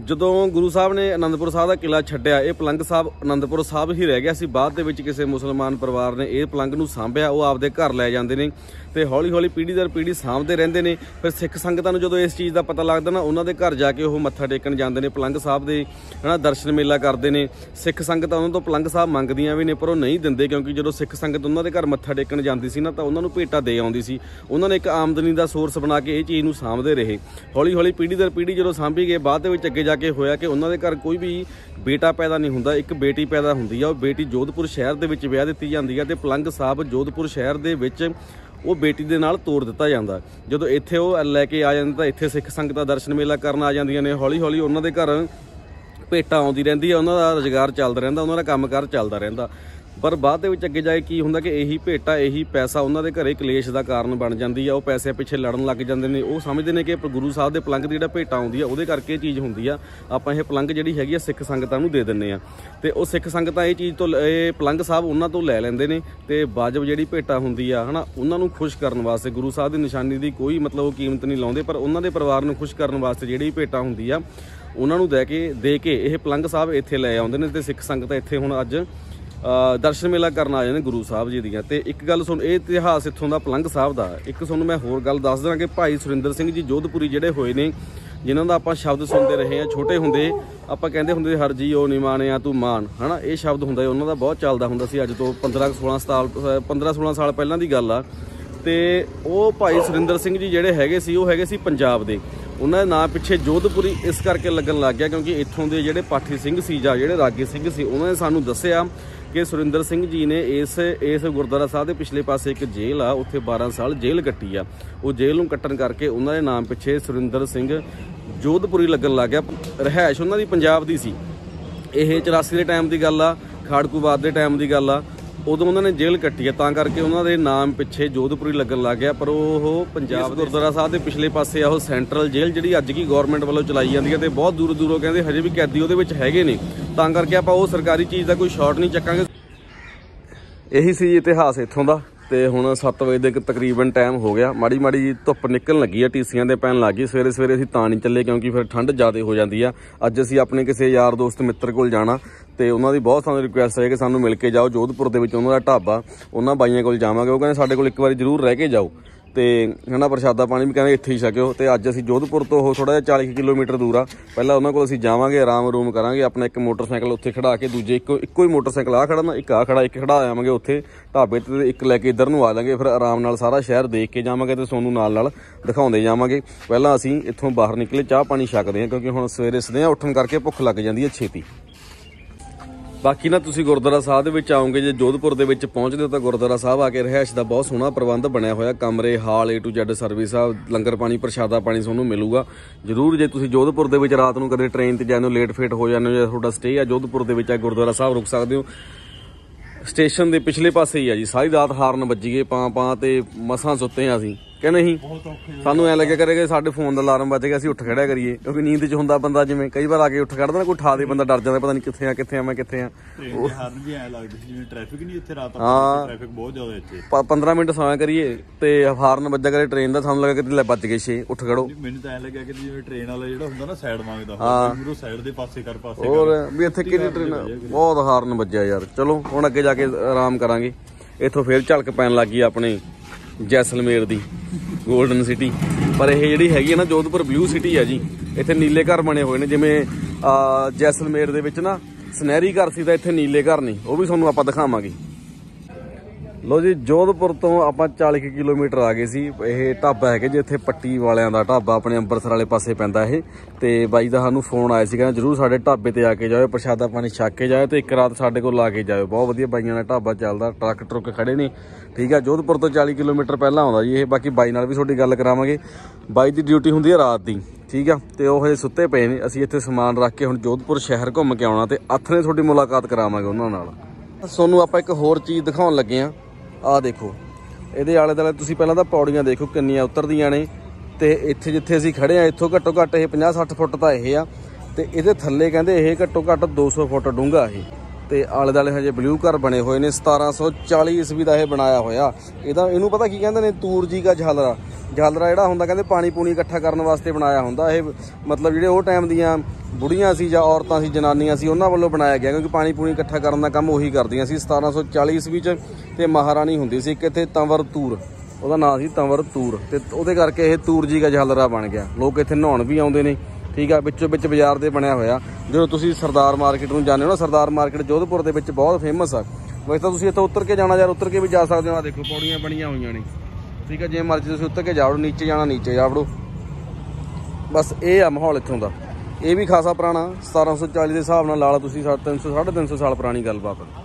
ਜਦੋਂ ਗੁਰੂ ਸਾਹਿਬ ਨੇ ਅਨੰਦਪੁਰ ਸਾਹਿਬ ਦਾ ਕਿਲਾ ਛੱਡਿਆ, ਇਹ ਪਲੰਗ ਸਾਹਿਬ ਅਨੰਦਪੁਰ ਸਾਹਿਬ ਹੀ ਰਹਿ ਗਿਆ ਸੀ। ਬਾਅਦ ਦੇ ਵਿੱਚ ਕਿਸੇ ਮੁਸਲਮਾਨ ਪਰਿਵਾਰ ਨੇ ਇਹ ਪਲੰਗ ਨੂੰ ਸਾਂਭਿਆ, ਉਹ ਆਪਦੇ ਘਰ ਲੈ ਜਾਂਦੇ ਨੇ ਤੇ ਹੌਲੀ ਹੌਲੀ ਪੀੜ੍ਹੀ ਦਰ ਪੀੜ੍ਹੀ ਸਾਂਭਦੇ ਰਹਿੰਦੇ ਨੇ। ਫਿਰ ਸਿੱਖ ਸੰਗਤਾਂ ਨੂੰ ਜਦੋਂ ਇਸ ਚੀਜ਼ ਦਾ ਪਤਾ ਲੱਗਦਾ ਨਾ, ਉਹਨਾਂ ਦੇ ਘਰ ਜਾ ਕੇ ਉਹ ਮੱਥਾ ਟੇਕਣ ਜਾਂਦੇ ਨੇ, ਪਲੰਗ ਸਾਹਿਬ ਦੇ, ਹਨਾ, ਦਰਸ਼ਨ ਮੇਲਾ ਕਰਦੇ ਨੇ। ਸਿੱਖ ਸੰਗਤਾਂ ਉਹਨਾਂ ਤੋਂ ਪਲੰਗ ਸਾਹਿਬ ਮੰਗਦੀਆਂ ਵੀ ਨੇ, ਪਰ ਉਹ ਨਹੀਂ ਦਿੰਦੇ ਕਿਉਂਕਿ ਜਦੋਂ ਸਿੱਖ ਸੰਗਤ ਉਹਨਾਂ ਦੇ ਘਰ ਮੱਥਾ ਟੇਕਣ ਜਾਂਦੀ ਸੀ ਨਾ, ਤਾਂ ਉਹਨਾਂ ਨੂੰ ਭੇਟਾ ਦੇ ਆਉਂਦੀ ਸੀ। ਉਹਨਾਂ ਨੇ ਇੱਕ ਆਮਦਨੀ ਦਾ ਸੋਰਸ ਬਣਾ ਕੇ ਇਹ ਚੀਜ਼ ਨੂੰ ਸਾਂਭਦੇ ਰਹੇ। ਹੌਲੀ ਹੌਲੀ ਪੀੜ੍ਹੀ ਦਰ ਪੀੜ੍ਹੀ ਜਦੋਂ ਸਾਂਭੀ ਗਏ ਬਾਅਦ ਦੇ ਵਿੱਚ ਅੱਗੇ ਅੱਗੇ ਜਾ ਕੇ ਹੋਇਆ ਕਿ ਉਹਨਾਂ ਦੇ ਘਰ ਕੋਈ ਵੀ ਬੇਟਾ ਪੈਦਾ ਨਹੀਂ ਹੁੰਦਾ, ਇੱਕ ਬੇਟੀ ਪੈਦਾ ਹੁੰਦੀ ਆ, ਉਹ ਬੇਟੀ ਜੋਧਪੁਰ ਸ਼ਹਿਰ ਦੇ ਵਿੱਚ ਵਿਆਹ ਦਿੱਤੀ ਜਾਂਦੀ ਆ ਤੇ ਪਲੰਗ ਸਾਹਿਬ ਜੋਧਪੁਰ ਸ਼ਹਿਰ ਦੇ ਵਿੱਚ ਉਹ ਬੇਟੀ ਦੇ ਨਾਲ ਤੋੜ ਦਿੱਤਾ ਜਾਂਦਾ। ਜਦੋਂ ਇੱਥੇ ਉਹ ਲੈ ਕੇ ਆ ਜਾਂਦੇ ਤਾਂ ਇੱਥੇ ਸਿੱਖ ਸੰਗਤਾਂ ਦਰਸ਼ਨ ਮੇਲਾ ਕਰਨ ਆ ਜਾਂਦੀਆਂ ਨੇ ਹੌਲੀ ਹੌਲੀ ਉਹਨਾਂ ਦੇ ਘਰ ਭੇਟਾਂ ਆਉਂਦੀ ਰਹਿੰਦੀ ਆ, ਉਹਨਾਂ ਦਾ ਰੁਜ਼ਗਾਰ ਚੱਲਦਾ ਰਹਿੰਦਾ, ਉਹਨਾਂ ਦਾ ਕੰਮਕਾਰ ਚੱਲਦਾ ਰਹਿੰਦਾ। ਪਰ ਬਾਅਦ ਦੇ ਵਿੱਚ ਅੱਗੇ ਜਾ ਕੇ ਕੀ ਹੁੰਦਾ ਕਿ ਇਹੀ ਭੇਟਾ, ਇਹੀ ਪੈਸਾ ਉਹਨਾਂ ਦੇ ਘਰੇ ਕਲੇਸ਼ ਦਾ ਕਾਰਨ ਬਣ ਜਾਂਦੀ ਆ, ਉਹ ਪੈਸੇ ਪਿੱਛੇ ਲੜਨ ਲੱਗ ਜਾਂਦੇ ਨੇ। ਉਹ ਸਮਝਦੇ ਨੇ ਕਿ ਗੁਰੂ ਸਾਹਿਬ ਦੇ ਪਲੰਗ ਦੀ ਜਿਹੜਾ ਭੇਟਾ ਆਉਂਦੀ ਆ, ਉਹਦੇ ਕਰਕੇ ਇਹ ਚੀਜ਼ ਹੁੰਦੀ ਆ। ਆਪਾਂ ਇਹ ਪਲੰਗ ਜਿਹੜੀ ਹੈਗੀ ਆ, ਸਿੱਖ ਸੰਗਤਾਂ ਨੂੰ ਦੇ ਦਿੰਨੇ ਆ। ਤੇ ਉਹ ਸਿੱਖ ਸੰਗਤਾਂ ਇਹ ਚੀਜ਼ ਤੋਂ ਇਹ ਪਲੰਗ ਸਾਹਿਬ ਉਹਨਾਂ ਤੋਂ ਲੈ ਲੈਂਦੇ ਨੇ ਤੇ ਵਾਜਬ ਜਿਹੜੀ ਭੇਟਾ ਹੁੰਦੀ ਆ, ਹਨਾ, ਉਹਨਾਂ ਨੂੰ ਖੁਸ਼ ਕਰਨ ਵਾਸਤੇ, ਗੁਰੂ ਸਾਹਿਬ ਦੀ ਨਿਸ਼ਾਨੀ ਦੀ ਕੋਈ ਮਤਲਬ ਉਹ ਕੀਮਤ ਨਹੀਂ ਲਾਉਂਦੇ, ਪਰ ਉਹਨਾਂ ਦੇ ਪਰਿਵਾਰ ਨੂੰ ਖੁਸ਼ ਕਰਨ ਵਾਸਤੇ ਜਿਹੜੀ ਭੇਟਾ ਹੁੰਦੀ ਆ, ਉਹਨਾਂ ਨੂੰ ਦੇ ਕੇ ਦੇ ਕੇ ਇਹ ਪਲੰਗ ਸਾਹਿਬ ਇੱਥੇ ਲੈ ਆਉਂਦੇ ਨੇ ਤੇ ਸਿੱਖ ਸੰਗਤਾਂ ਇੱਥੇ ਹੁਣ ਅੱਜ ਦਰਸ਼ਨ ਮੇਲਾ ਕਰਨ ਆ ਜਾਂਦੇ ਨੇ ਗੁਰੂ ਸਾਹਿਬ ਜੀ ਦੀਆਂ। ਤੇ ਇੱਕ ਗੱਲ ਸੁਣ, ਇਹ ਇਤਿਹਾਸ ਇੱਥੋਂ ਦਾ ਪਲੰਗ ਸਾਹਿਬ ਦਾ। ਇੱਕ ਤੁਹਾਨੂੰ ਮੈਂ ਹੋਰ ਗੱਲ ਦੱਸ ਦਾਂ ਕਿ ਭਾਈ ਸੁਰਿੰਦਰ ਸਿੰਘ ਜੀ ਜੋਧਪੁਰੀ ਜਿਹੜੇ ਹੋਏ ਨੇ, ਜਿਨ੍ਹਾਂ ਦਾ ਆਪਾਂ ਸ਼ਬਦ ਸੁਣਦੇ ਰਹੇ ਆ ਛੋਟੇ ਹੁੰਦੇ ਆਪਾਂ ਕਹਿੰਦੇ ਹੁੰਦੇ ਹਰ ਜੀ ਉਹ ਨਹੀਂ ਮਾਣਿਆ, ਤੂੰ ਮਾਨ ਹਨਾ, ਇਹ ਸ਼ਬਦ ਹੁੰਦਾ ਉਹਨਾਂ ਦਾ ਬਹੁਤ ਚੱਲਦਾ ਹੁੰਦਾ ਸੀ ਅੱਜ ਤੋਂ 15 16 ਸਾਲ 15 16 ਸਾਲ ਪਹਿਲਾਂ ਦੀ ਗੱਲ ਆ। ਤੇ ਉਹ ਭਾਈ ਸੁਰਿੰਦਰ ਸਿੰਘ ਜੀ ਜਿਹੜੇ ਹੈਗੇ ਸੀ, ਉਹ ਹੈਗੇ ਸੀ ਪੰਜਾਬ ਦੇ। ਉਹਨਾਂ ਦੇ ਨਾਂ ਪਿੱਛੇ ਜੋਧਪੁਰੀ ਇਸ ਕਰਕੇ ਲੱਗਣ ਲੱਗ ਗਿਆ ਕਿਉਂਕਿ ਇੱਥੋਂ ਦੇ ਜਿਹੜੇ ਪਾਠੀ ਸਿੰਘ ਸੀ ਜਾਂ ਜਿਹੜੇ ਰਾਗੀ ਸਿੰਘ ਸੀ, ਉਹਨਾਂ ਨੇ ਸਾਨੂੰ ਦੱਸਿਆ ਕਿ ਸੁਰਿੰਦਰ ਸਿੰਘ ਜੀ ਨੇ ਇਸ ਇਸ ਗੁਰਦੁਆਰਾ ਸਾਹਿਬ ਦੇ ਪਿਛਲੇ ਪਾਸੇ ਇੱਕ ਜੇਲ੍ਹ ਆ, ਉੱਥੇ 12 ਸਾਲ ਜੇਲ੍ਹ ਕੱਟੀ ਆ। ਉਹ ਜੇਲ੍ਹ ਨੂੰ ਕੱਟਣ ਕਰਕੇ ਉਹਨਾਂ ਦੇ ਨਾਮ ਪਿੱਛੇ ਸੁਰਿੰਦਰ ਸਿੰਘ ਜੋਧਪੁਰੀ ਲੱਗਣ ਲੱਗ ਗਿਆ। ਰਹਿائش ਉਹਨਾਂ ਦੀ ਪੰਜਾਬ ਦੀ ਸੀ। ਇਹ 84 ਦੇ ਟਾਈਮ ਦੀ ਗੱਲ ਆ ਖਾੜਕੂਵਾਦ ਦੇ ਟਾਈਮ ਦੀ ਗੱਲ ਆ। ਉਦੋਂ ਉਹਨਾਂ ਨੇ ਜੇਲ੍ਹ ਕੱਟੀ ਆ ਤਾਂ ਕਰਕੇ ਉਹਨਾਂ ਦੇ ਨਾਮ ਪਿੱਛੇ ਜੋਧਪੁਰੀ ਲੱਗਣ ਲੱਗ ਗਿਆ ਪਰ ਉਹ ਪੰਜਾਬ ਗੁਰਦੁਆਰਾ ਸਾਹਿਬ ਦੇ ਪਿਛਲੇ ਪਾਸੇ ਆ ਉਹ ਸੈਂਟਰਲ ਜੇਲ੍ਹ ਜਿਹੜੀ ਅੱਜ ਕੀ ਗਵਰਨਮੈਂਟ ਵੱਲੋਂ ਚਲਾਈ ਜਾਂਦੀ ਹੈ ਤੇ ਬਹੁਤ ਦੂਰੋਂ ਦੂਰੋਂ ਕਹਿੰਦੇ ਹਜੇ ਵੀ ਕੈਦੀ ਉਹਦੇ ਵਿੱਚ ਹੈਗੇ ਨੇ ਤਾਂ ਕਰਕੇ ਆਪਾਂ ਉਹ ਸਰਕਾਰੀ ਚੀਜ਼ ਦਾ ਕੋਈ ਸ਼ਾਰਟ ਨਹੀਂ ਚੱਕਾਂਗੇ। ਇਹੀ ਸੀ ਇਤਿਹਾਸ ਇੱਥੋਂ ਦਾ ਤੇ ਹੁਣ 7 ਵਜੇ ਦੇ ਤਕਰੀਬਨ ਟਾਈਮ ਹੋ ਗਿਆ ਮਾੜੀ ਮਾੜੀ ਧੁੱਪ ਨਿਕਲਣ ਲੱਗੀ ਆ ਟੀਸੀਆਂ ਦੇ ਪੈਣ ਲੱਗੀ ਸਵੇਰੇ ਸਵੇਰੇ ਅਸੀਂ ਤਾਂ ਨਹੀਂ ਚੱਲੇ ਕਿਉਂਕਿ ਫਿਰ ਠੰਡ ਜ਼ਿਆਦਾ ਹੋ ਜਾਂਦੀ ਆ। ਅੱਜ ਅਸੀਂ ਆਪਣੇ ਕਿਸੇ ਯਾਰ ਦੋਸਤ ਮਿੱਤਰ ਕੋਲ ਜਾਣਾ ਤੇ ਉਹਨਾਂ ਦੀ ਬਹੁਤ ਸਾਨੂੰ ਰਿਕੁਐਸਟ ਹੈ ਕਿ ਸਾਨੂੰ ਮਿਲ ਕੇ ਜਾਓ, ਜੋਧਪੁਰ ਦੇ ਵਿੱਚ ਉਹਨਾਂ ਦਾ ਢਾਬਾ, ਉਹਨਾਂ ਬਾਈਆਂ ਕੋਲ ਜਾਵਾਂਗੇ। ਉਹ ਕਹਿੰਦੇ ਸਾਡੇ ਕੋਲ ਇੱਕ ਵਾਰੀ ਜ਼ਰੂਰ ਰਹਿ ਕੇ ਜਾਓ। ਤੇ ਹਨਾ ਪ੍ਰਸ਼ਾਦਾ ਪਾਣੀ ਵੀ ਕਹਿੰਦੇ ਇੱਥੇ ਹੀ ਛਕਿਓ। ਤੇ ਅੱਜ ਅਸੀਂ ਜੋਧਪੁਰ ਤੋਂ ਉਹ ਥੋੜਾ ਜਿਹਾ 40 ਕਿਲੋਮੀਟਰ ਦੂਰ ਆ। ਪਹਿਲਾਂ ਉਹਨਾਂ ਕੋਲ ਅਸੀਂ ਜਾਵਾਂਗੇ, ਆਰਾਮ ਰੂਮ ਕਰਾਂਗੇ। ਆਪਣਾ ਇੱਕ ਮੋਟਰਸਾਈਕਲ ਉੱਥੇ ਖੜਾ ਕੇ ਦੂਜੇ ਇੱਕੋ ਇੱਕੋ ਹੀ ਮੋਟਰਸਾਈਕਲ ਆ ਖੜਾ ਨਾ, ਇੱਕ ਆ ਖੜਾ, ਇੱਕ ਖੜਾ ਆਵਾਂਗੇ ਉੱਥੇ। ਢਾਬੇ ਤੇ ਇੱਕ ਲੈ ਕੇ ਇੱਧਰ ਨੂੰ ਆ ਲਾਂਗੇ ਫਿਰ ਆਰਾਮ ਨਾਲ ਸਾਰਾ ਸ਼ਹਿਰ ਦੇਖ ਕੇ ਜਾਵਾਂਗੇ ਤੇ ਸੋਨੂੰ ਨਾਲ ਨਾਲ ਦਿਖਾਉਂਦੇ ਜਾਵਾਂਗੇ। ਪਹਿਲਾਂ ਅਸੀਂ ਇੱਥੋਂ ਬਾਹਰ ਨਿਕਲੇ, ਚਾਹ ਪਾਣੀ ਛਕਦੇ ਹਾਂ, ਕਿਉਂਕਿ ਹੁਣ ਸਵੇਰੇ ਸਦਿਆਂ ਉੱਠਣ ਕਰਕੇ ਭੁੱਖ ਲੱਗ ਜਾਂਦੀ ਹੈ ਛੇਤੀ। ਬਾਕੀ ਨਾ ਤੁਸੀਂ ਗੁਰਦੁਆਰਾ ਸਾਹਿਬ ਦੇ ਵਿੱਚ ਆਉਂਗੇ ਜੇ ਜੋਧਪੁਰ ਦੇ ਵਿੱਚ ਪਹੁੰਚਦੇ ਹੋ ਤਾਂ ਗੁਰਦੁਆਰਾ ਸਾਹਿਬ ਆ ਕੇ ਰਹਿائش ਦਾ ਬਹੁਤ ਸੋਹਣਾ ਪ੍ਰਬੰਧ ਬਣਿਆ ਹੋਇਆ। ਕਮਰੇ, hall A to Z service ਆ, ਲੰਗਰ ਪਾਣੀ, ਪ੍ਰਸ਼ਾਦਾ ਪਾਣੀ ਤੁਹਾਨੂੰ ਮਿਲੂਗਾ। ਜ਼ਰੂਰ ਜੇ ਤੁਸੀਂ ਜੋਧਪੁਰ ਦੇ ਵਿੱਚ ਰਾਤ ਨੂੰ ਕਦੇ ਟ੍ਰੇਨ ਤੇ ਜਾਂਦੇ ਹੋ ਲੇਟ ਫੇਟ ਹੋ ਜਾਂਦੇ ਹੋ ਜਾਂ ਤੁਹਾਡਾ ਸਟੇ ਆ ਜੋਧਪੁਰ ਦੇ ਵਿੱਚ ਆ, ਗੁਰਦੁਆਰਾ ਸਾਹਿਬ ਰੁਕ ਸਕਦੇ ਹੋ। ਸਟੇਸ਼ਨ ਦੇ ਪਿਛਲੇ ਪਾਸੇ ਹੀ ਆ ਜੀ, ਸਾਰੀ ਰਾਤ ਹਾਰਨ ਵੱਜੀ ਗਏ ਪਾਂ ਪਾਂ ਤੇ ਮਸਾਂ ਸੁੱਤੇ ਆ ਅਸੀਂ। ਕਿ ਨਹੀਂ? ਸਾਨੂੰ ਐ ਲੱਗਿਆ ਕਰੇਗਾ ਸਾਡੇ ਫੋਨ ਦਾ ਅਲਾਰਮ ਵੱਜ ਗਿਆ ਅਸੀਂ ਉੱਠ ਖੜਿਆ ਕਰੀਏ। ਕਿਉਂਕਿ ਨੀਂਦ 'ਚ ਹੁੰਦਾ ਬੰਦਾ ਜਿਵੇਂ ਕਈ ਵਾਰ ਆ ਕੇ ਉੱਠ ਖੜਦਾ ਨਾ ਕੋਈ ਠਾ ਦੇ ਬੰਦਾ ਡਰ ਜਾਂਦਾ ਪਤਾ ਨਹੀਂ ਕਿੱਥੇ ਆ ਕਿੱਥੇ ਆ ਮੈਂ ਕਿੱਥੇ ਆ। ਹਾਰਨ ਵੀ ਐ ਲੱਗਦਾ ਸੀ ਜਿਵੇਂ ਟ੍ਰੈਫਿਕ ਨਹੀਂ ਇੱਥੇ ਰਾਤ ਹਾਂ। ਟ੍ਰੈਫਿਕ ਬਹੁਤ ਜ਼ਿਆਦਾ ਇੱਥੇ। ਪ- 15 ਮਿੰਟ ਸੌਂਿਆ ਕਰੀਏ ਤੇ ਹਾਰਨ ਵੱਜਾ ਕਰੇ ਟ੍ਰੇਨ ਦਾ ਸਾਨੂੰ ਲੱਗਾ ਕਿ ਲੈ ਵੱਜ ਗਏ 6 ਉੱਠ ਖੜੋ। ਮੈਨੂੰ ਤਾਂ ਐ ਲੱਗਿਆ ਕਿ ਜਿਵੇਂ ਟ੍ਰੇਨ ਵਾਲਾ ਜਿਹੜਾ ਹੁੰਦਾ ਨਾ ਸਾਈਡ ਮੰਗਦਾ ਹੁੰਦਾ ਮੈਨੂੰ ਸਾਈਡ ਦੇ ਪਾਸੇ ਕਰ ਪਾਸੇ ਹੋਰ ਵੀ ਇੱਥੇ ਕਿਹੜੀ ਟ੍ਰੇਨ? ਬਹੁਤ ਹਾਰਨ ਵੱਜਿਆ ਯਾਰ। ਚਲੋ ਹੁਣ ਅੱਗੇ ਜਾ ਕੇ ਆਰਾਮ ਕਰਾਂਗੇ। ਇੱਥੋਂ ਫੇਰ ਝਲਕ ਪੈਣ ਲੱਗੀ ਆਪਣੇ। ਜੈਸਲਮੇਰ ਦੀ 골ਡਨ ਸਿਟੀ ਪਰ ਇਹ ਜਿਹੜੀ ਹੈਗੀ ਹੈ ਨਾ ਜੋਧਪੁਰ ਬਲੂ ਸਿਟੀ ਆ ਜੀ ਇੱਥੇ ਨੀਲੇ ਘਰ ਬਣੇ ਹੋਏ ਨੇ ਜਿਵੇਂ ਆ, ਜੈਸਲਮੇਰ ਦੇ ਵਿੱਚ ਨਾ ਸੁਨਹਿਰੀ ਘਰ ਸੀ ਤਾਂ ਇੱਥੇ ਨੀਲੇ ਘਰ ਨਹੀਂ ਉਹ ਵੀ ਤੁਹਾਨੂੰ ਆਪਾਂ ਦਿਖਾਵਾਂਗੇ। ਲੋ ਜੀ, ਜੋਧਪੁਰ ਤੋਂ ਆਪਾਂ 40 ਕੁ ਕਿਲੋਮੀਟਰ ਆ ਗਏ ਸੀ। ਇਹ ਢਾਬਾ ਹੈਗਾ ਜੀ, ਇੱਥੇ ਪੱਟੀ ਵਾਲਿਆਂ ਦਾ ਢਾਬਾ, ਆਪਣੇ ਅੰਮ੍ਰਿਤਸਰ ਵਾਲੇ ਪਾਸੇ ਪੈਂਦਾ ਇਹ। ਤੇ ਬਾਈ ਦਾ ਸਾਨੂੰ ਫੋਨ ਆਇਆ ਸੀ, ਕਹਿੰਦਾ ਜਰੂਰ ਸਾਡੇ ਢਾਬੇ ਤੇ ਆ ਕੇ ਜਾਓ ਪ੍ਰਸ਼ਾਦਾ ਪਾਣੀ ਛਕ ਕੇ ਜਾਓ ਤੇ ਇੱਕ ਰਾਤ ਸਾਡੇ ਕੋਲ ਲਾ ਕੇ ਜਾਓ ਬਹੁਤ ਵਧੀਆ ਬਾਈਆਂ ਦਾ ਢਾਬਾ ਚੱਲਦਾ, ਟਰੱਕ ਟਰੁੱਕ ਖੜੇ ਨੇ। ਠੀਕ ਆ, ਜੋਧਪੁਰ ਤੋਂ 40 ਕਿਲੋਮੀਟਰ ਪਹਿਲਾਂ ਆਉਂਦਾ ਜੀ ਇਹ, ਬਾਕੀ ਬਾਈ ਨਾਲ ਵੀ ਤੁਹਾਡੀ ਗੱਲ ਕਰਾਵਾਂਗੇ। ਬਾਈ ਦੀ ਡਿਊਟੀ ਹੁੰਦੀ ਹੈ ਰਾਤ ਦੀ, ਠੀਕ ਆ, ਤੇ ਉਹ ਹਜੇ ਸੁੱਤੇ ਪਏ ਨੇ। ਅਸੀਂ ਇੱਥੇ ਸਮਾਨ ਰੱਖ ਕੇ ਹੁਣ ਜੋਧਪੁਰ ਸ਼ਹਿਰ ਘੁੰਮ ਕੇ ਆਉਣਾ ਤੇ ਅੱਥਰੇ ਤੁਹਾਡੀ ਮੁਲਾਕਾਤ ਕਰਾਵਾਂਗੇ ਉਹਨਾਂ ਨਾਲ। ਤੁਹਾਨੂੰ ਆਪਾਂ ਇੱਕ ਹੋਰ ਚੀਜ਼ ਦਿਖਾਉਣ ਲੱਗੇ ਆ। ਆਹ ਦੇਖੋ, ਇਹਦੇ ਆਲੇ ਦੁਆਲੇ ਤੁਸੀਂ ਪਹਿਲਾਂ ਤਾਂ ਪੌੜੀਆਂ ਦੇਖੋ ਕਿੰਨੀਆਂ ਉਤਰਦੀਆਂ ਨੇ ਤੇ ਇੱਥੇ ਜਿੱਥੇ ਅਸੀਂ ਖੜੇ ਆ, ਇੱਥੋਂ ਘੱਟੋ ਘੱਟ ਇਹ 50 60 ਫੁੱਟ ਤਾਂ ਇਹ ਆ ਤੇ ਇਹਦੇ ਥੱਲੇ ਕਹਿੰਦੇ ਇਹ ਘੱਟੋ ਘੱਟ 200 ਫੁੱਟ ਡੂੰਘਾ ਇਹ। ਤੇ ਆਲੇ ਦੁਆਲੇ ਹਜੇ ਬਲੂ ਘਰ ਬਣੇ ਹੋਏ ਨੇ। 1740 ਈਸਵੀ ਦਾ ਇਹ ਬਣਾਇਆ ਹੋਇਆ। ਇਹਦਾ ਇਹਨੂੰ ਪਤਾ ਕੀ ਕਹਿੰਦੇ ਨੇ? ਤੂਰ ਜੀ ਦਾ ਝਾਲਰਾ ਝਾਲਰਾ ਜਿਹੜਾ ਹੁੰਦਾ ਕਹਿੰਦੇ ਪਾਣੀ ਪੂਣੀ ਇਕੱਠਾ ਕਰਨ ਵਾਸਤੇ ਬਣਾਇਆ ਹੁੰਦਾ। ਇਹ ਮਤਲਬ ਜਿਹੜੇ ਉਹ ਟਾਈਮ ਦੀਆਂ ਬੁੜੀਆਂ ਸੀ ਜਾਂ ਔਰਤਾਂ ਸੀ, ਜਨਾਨੀਆਂ ਸੀ, ਉਹਨਾਂ ਵੱਲੋਂ ਬਣਾਇਆ ਗਿਆ ਕਿਉਂਕਿ ਪਾਣੀ ਪੂਣੀ ਇਕੱਠਾ ਕਰਨ ਦਾ ਕੰਮ ਉਹੀ ਕਰਦੀਆਂ ਸੀ। 1740 ਈਸਵੀ ਚ ਤੇ ਮਹਾਰਾਣੀ ਹੁੰਦੀ ਸੀ ਇੱਕ ਇੱਥੇ ਤੰਵਰ ਤੂਰ। ਉਹਦਾ ਨਾਂ ਸੀ ਤੰਵਰ ਤੂਰ ਤੇ ਉਹਦੇ ਕਰਕੇ ਇਹ ਤੂਰ ਜੀ ਦਾ ਝਾਲਰਾ ਬਣ ਗਿਆ। ਲੋਕ ਇੱਥੇ ਨਹਾਉਣ ਵੀ ਆਉਂਦੇ ਨੇ। ਠੀਕ ਆ, ਵਿੱਚੋਂ ਵਿੱਚ ਬਾਜ਼ਾਰ ਦੇ ਬਣਿਆ ਹੋਇਆ। ਜਦੋਂ ਤੁਸੀਂ ਸਰਦਾਰ ਮਾਰਕੀਟ ਨੂੰ ਜਾਂਦੇ ਹੋ ਨਾ, ਸਰਦਾਰ ਮਾਰਕੀਟ ਜੋਧਪੁਰ ਦੇ ਵਿੱਚ ਬਹੁਤ ਫੇਮਸ ਆ। ਵੈਸੇ ਤਾਂ ਤੁਸੀਂ ਇੱਥੋਂ ਉੱਤਰ ਕੇ ਜਾਣਾ, ਯਾਰ ਉੱਤਰ ਕੇ ਵੀ ਜਾ ਸਕਦੇ ਹੋ। ਆ ਦੇਖੋ, ਪੌੜੀਆਂ ਬਣੀਆਂ ਹੋਈਆਂ ਨੇ। ਠੀਕ ਆ, ਜੇ ਮਰਜ਼ੀ ਤੁਸੀਂ ਉੱਤਰ ਕੇ ਜਾਵੜੋ, ਨੀਚੇ ਜਾਣਾ, ਨੀਚੇ ਜਾਵੜੋ। ਬਸ ਇਹ ਆ ਮਾਹੌਲ ਇੱਥੋਂ ਦਾ। ਇਹ ਵੀ ਖਾਸਾ ਪੁਰਾਣਾ 1740 ਦੇ ਹਿਸਾਬ ਨਾਲ ਲਾ ਲਾ ਤੁਸੀਂ 300 350 ਸਾਲ ਪੁਰਾਣੀ ਗੱਲਬਾਤ ਆ।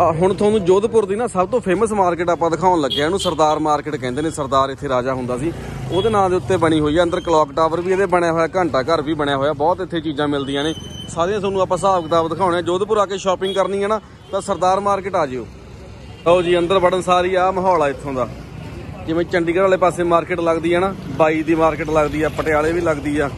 ਹੁਣ ਤੁਹਾਨੂੰ ਜੋਧਪੁਰ ਦੀ ਨਾ ਸਭ ਤੋਂ ਫੇਮਸ ਮਾਰਕੀਟ ਆਪਾਂ ਦਿਖਾਉਣ ਲੱਗੇ ਲੱਗਿਆ ਇਹਨੂੰ ਸਰਦਾਰ ਮਾਰਕੀਟ ਕਹਿੰਦੇ ਨੇ, ਸਰਦਾਰ ਇੱਥੇ ਰਾਜਾ ਹੁੰਦਾ ਸੀ। ਉਹਦੇ ਨਾਂ ਦੇ ਉੱਤੇ ਬਣੀ ਹੋਈ ਆ, ਅੰਦਰ ਕਲੌਕ ਟਾਵਰ ਵੀ ਇਹਦੇ ਬਣਿਆ ਹੋਇਆ, ਘੰਟਾ ਘਰ ਵੀ ਬਣਿਆ ਹੋਇਆ। ਬਹੁਤ ਇੱਥੇ ਚੀਜ਼ਾਂ ਮਿਲਦੀਆਂ ਨੇ। ਸਾਰੀਆਂ ਤੁਹਾਨੂੰ ਆਪਾਂ ਹਿਸਾਬ ਕਿਤਾਬ ਦਿਖਾਉਣੇ ਆ। ਜੋਧਪੁਰ ਆ ਕੇ ਸ਼ਾਪਿੰਗ ਕਰਨੀ ਹੈ ਨਾ, ਤਾਂ ਸਰਦਾਰ ਮਾਰਕੀਟ ਆ ਜਿਓ। ਲਓ ਜੀ, ਅੰਦਰ ਵੜਨ ਸਾਰੀ ਆ ਮਾਹੌਲ ਆ ਇੱਥੋਂ ਦਾ। ਜਿਵੇਂ ਚੰਡੀਗੜ੍ਹ ਵਾਲੇ ਪਾਸੇ ਮਾਰਕੀਟ ਲੱਗਦੀ ਹੈ ਨਾ, ਬਾਈ ਦੀ ਮਾਰਕੀਟ ਲੱਗਦੀ ਆ, ਪਟਿਆਲੇ ਵੀ ਲੱਗਦੀ ਆ।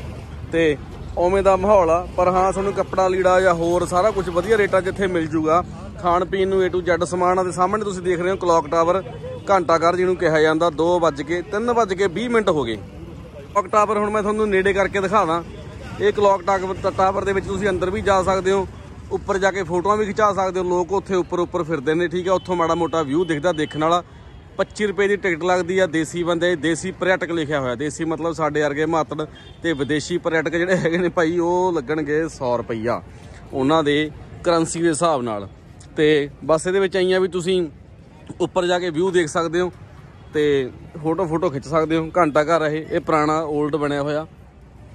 ਤੇ ਉਵੇਂ ਦਾ ਮਾਹੌਲ ਆ। ਪਰ ਹਾਂ, ਤੁਹਾਨੂੰ ਕੱਪੜਾ ਲੀੜਾ ਜਾਂ ਹੋਰ ਸਾਰਾ ਕੁਝ ਵਧੀਆ ਰੇਟਾਂ 'ਚ ਇੱਥੇ ਮਿਲ ਜੂਗਾ। ਖਾਣ ਪੀਣ ਨੂੰ A to Z ਸਮਾਨ ਆ ਤੇ ਸਾਹਮਣੇ ਤੁਸੀਂ ਦੇਖ ਰਹੇ ਹੋ ਕਲੌਕ ਟਾਵਰ ਘੰਟਾ ਘਰ ਜਿਹਨੂੰ ਕਿਹਾ ਜਾਂਦਾ 2 ਵੱਜ ਕੇ 3 ਵੱਜ ਕੇ 20 ਮਿੰਟ ਹੋ ਗਏ। ਕਲੌਕ ਟਾਵਰ ਹੁਣ ਮੈਂ ਤੁਹਾਨੂੰ ਨੇੜੇ ਕਰਕੇ ਦਿਖਾਵਾਂ। ਇਹ ਕਲੌਕ ਟਾਵਰ ਟਾਵਰ ਦੇ ਵਿੱਚ ਤੁਸੀਂ ਅੰਦਰ ਵੀ ਜਾ ਸਕਦੇ ਹੋ, ਉੱਪਰ ਜਾ ਕੇ ਫੋਟੋਆਂ ਵੀ ਖਿਚਾ ਸਕਦੇ ਹੋ, ਲੋਕ ਉੱਥੇ ਉੱਪਰ ਉੱਪਰ ਫਿਰਦੇ ਨੇ, ਠੀਕ ਹੈ ਉੱਥੋਂ ਮਾੜਾ ਮੋਟਾ ਵਿਊ ਦਿਖਦਾ ਦੇਖਣ ਵਾਲਾ। 25 ਰੁਪਏ ਦੀ ਟਿਕਟ ਲੱਗਦੀ ਆ, ਦੇਸੀ ਬੰਦੇ, ਦੇਸੀ ਪਰਯਟਕ ਲਿਖਿਆ ਹੋਇਆ, ਦੇਸੀ ਮਤਲਬ ਸਾਡੇ ਵਰਗੇ ਮਾਤੜ ਤੇ ਵਿਦੇਸ਼ੀ ਪਰਯਟਕ ਜਿਹੜੇ ਹੈਗੇ ਨੇ ਭਾਈ, ਉਹ ਲੱਗਣਗੇ 100 ਰੁਪਈਆ। ਉਹਨਾਂ ਦੇ ਕਰੰਸੀ ਦੇ ਹਿਸਾਬ ਨਾਲ। ਤੇ ਬਸ ਇਹਦੇ ਵਿੱਚ ਆਈਆਂ ਵੀ ਤੁਸੀਂ ਉੱਪਰ ਜਾ ਕੇ ਵਿਊ ਦੇਖ ਸਕਦੇ ਹੋ ਤੇ ਫੋਟੋ ਫੋਟੋ ਖਿੱਚ ਸਕਦੇ ਹੋ, ਘੰਟਾ ਘਰ ਇਹ ਇਹ ਪੁਰਾਣਾ 올ਡ ਬਣਿਆ ਹੋਇਆ।